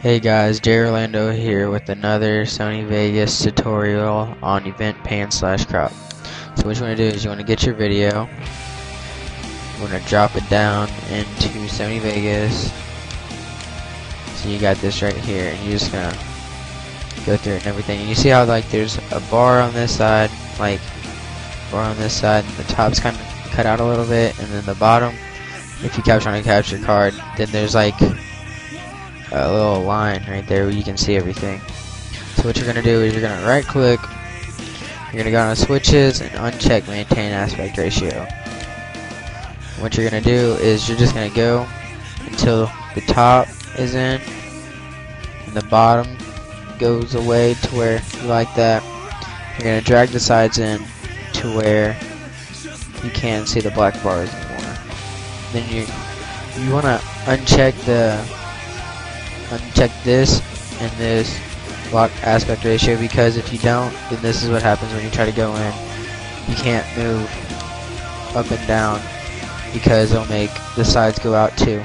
Hey guys, Jay Orlando here with another Sony Vegas tutorial on event pan slash crop. So what you want to do is you want to get your video, you want to drop it down into Sony Vegas. So you got this right here, and you're just gonna go through it and everything. And you see how like there's a bar on this side, like bar on this side, and the top's kind of cut out a little bit, and then the bottom, if you capture on a capture card, then there's like a little line right there where you can see everything. So what you're going to do is you're going to right click, you're going to go on switches and uncheck maintain aspect ratio. What you're going to do is you're just going to go until the top is in and the bottom goes away to where you like that. You're going to drag the sides in to where you can't see the black bars anymore. Then you you want to uncheck the uncheck this and this lock aspect ratio because if you don't, then this is what happens when you try to go in. You can't move up and down because it'll make the sides go out too.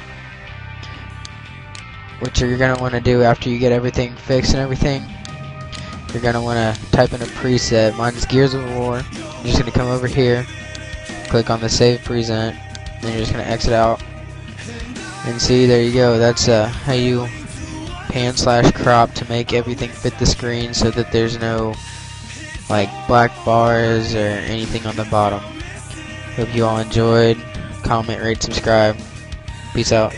What you're going to want to do after you get everything fixed and everything, you're going to want to type in a preset. Mine's Gears of War. You're just going to come over here, click on the Save Preset, then you're just going to exit out. And see, there you go. That's uh, how you pan slash crop to make everything fit the screen so that there's no like black bars or anything on the bottom. Hope you all enjoyed. Comment, rate, subscribe. Peace out.